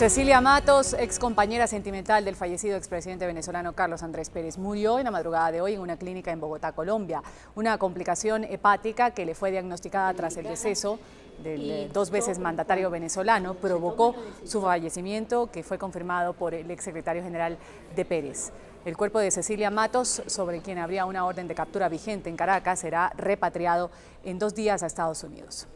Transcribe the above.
Cecilia Matos, ex compañera sentimental del fallecido expresidente venezolano Carlos Andrés Pérez, murió en la madrugada de hoy en una clínica en Bogotá, Colombia. Una complicación hepática que le fue diagnosticada tras el deceso del eh, dos veces mandatario venezolano provocó su fallecimiento que fue confirmado por el exsecretario general de Pérez. El cuerpo de Cecilia Matos, sobre quien habría una orden de captura vigente en Caracas, será repatriado en dos días a Estados Unidos.